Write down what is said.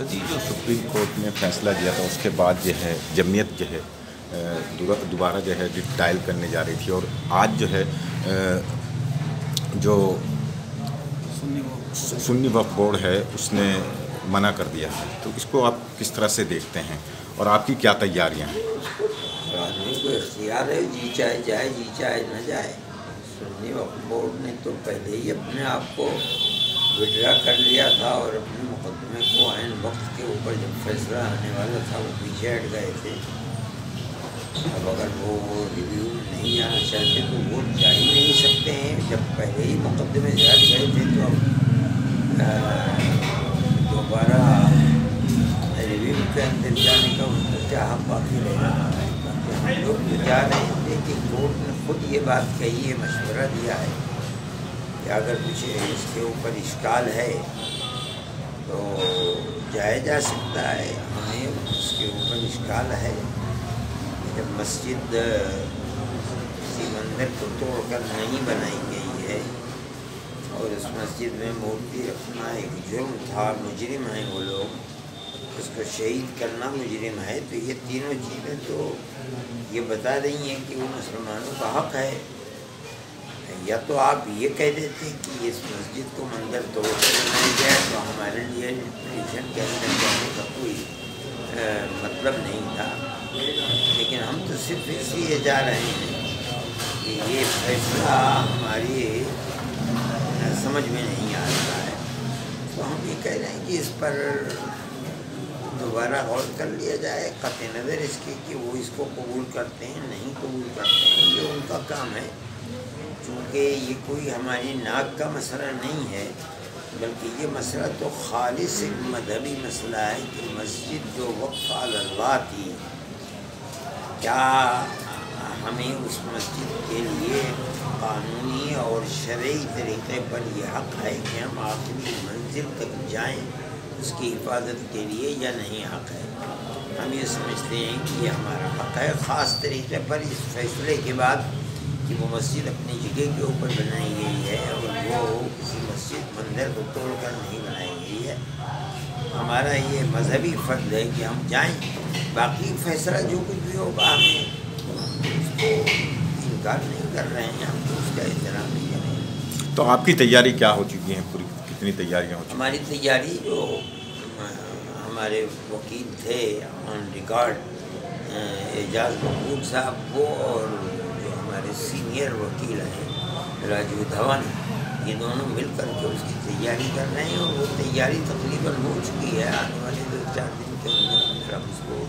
سر جی جو supreme court نے فیصلہ دیا تھا اس کے بعد جو ہے جمعیت جو ہے دوبارہ جو ہے ڈائل کرنے جا رہی تھی اور آج جو ہے جو سنی وقت بورڈ ہے۔ اس نے منع کر دیا ہے۔ تو اس کو آپ کس طرح سے دیکھتے ہیں؟ اور آپ کی کیا تیاریاں ہیں؟ آدمی کو اختیار ہے جی چاہے جائے جی چاہے نہ جائے۔ سنی وقت بورڈ نے تو پہلے ہی اپنے آپ کو وڈرا کر لیا تھا اور اپنے مقدمے کو عین وقت کے اوپر جب فیصلہ آنے والا تھا وہ پیچھے ہٹ گئے تھے۔ اب اگر وہ ریویو نہیں جانا چاہتے تو وہ جا ہی نہیں سکتے ہیں۔ جب پہلے ہی مقدمے سے ہٹ گئے تھے تو اب دوبارہ ریویو کے اندر جانے کا ان کا کیا باقی رہ رہا ہے ہم لوگ تو جا رہے تھے کہ کورٹ نے خود یہ بات کہی ہے مشورہ دیا ہے۔ کہ اگر کچھ اس کے اوپر اشکال ہے تو جایا جا سکتا ہے، ہمیں اس کے اوپر اشکال ہے۔ جب مسجد کسی مندر کو توڑ کر نہیں بنائی گئی ہے اور اس مسجد میں مورتی رکھنا ایک جرم تھا مجرم ہیں وہ لوگ، اس کو شہید کرنا مجرم ہے، تو یہ تینوں چیزیں تو یہ بتا رہی ہیں کہ وہ مسلمانوں کا حق ہے۔ یا تو آپ یہ کہہ دیتے کہ اس مسجد کو مندر توڑ کر بنایا جائے تو ہمارے لیے پولیشن کے اندر جانے کا کوئی مطلب نہیں تھا۔ لیکن ہم تو صرف اس لیے جا رہے ہیں کہ یہ فیصلہ ہماری سمجھ میں نہیں آ رہا ہے۔ تو ہم یہ کہہ رہے ہیں کہ اس پر دوبارہ غور کر لیا جائے، قطع نظر اس کی کہ وہ اس کو قبول کرتے ہیں، نہیں قبول کرتے ہیں، یہ ان کا کام ہے۔ چونکہ یہ کوئی ہماری ناک کا مسئلہ نہیں ہے، بلکہ یہ مسئلہ تو خالص ایک مذہبی مسئلہ ہے کہ مسجد جو وقف اللہ تھی، کیا ہمیں اس مسجد کے لیے قانونی اور شرعی طریقے پر یہ حق ہے کہ ہم آخری منزل تک جائیں؟ اس کی حفاظت کے لیے یا نہیں حق ہے؟ ہم یہ سمجھتے ہیں کہ یہ ہمارا حق ہے، خاص طریقے پر اس فیصلے کے بعد کہ وہ مسجد اپنی جگہ کے اوپر بنائی گئی ہے اور وہ کسی مسجد مندر کو توڑ کر نہیں بنائی گئی ہے۔ ہمارا یہ مذہبی فرض ہے کہ ہم جائیں، باقی فیصلہ جو کچھ بھی ہوگا ہمیں اس کو انکار نہیں کر رہے ہیں، ہم تو اس کا احترام نہیں کر رہے ہیں تو آپ کی تیاری کیا ہو چکی ہیں پوری؟ کتنی تیاریاں ہو چکی ہماری تیاری جو ہمارے وکیل تھے آن ریکارڈ اعجاز محمود صاحب وہ اور جو ہمارے سینئر وکیل ہیں راجو دھون یہ دونوں مل کر کے اس کی تیاری کر رہے ہیں اور وہ تیاری تقریباً ہو چکی ہے۔ آنے والے دو چار دن کے اندر اندر ہم اس کو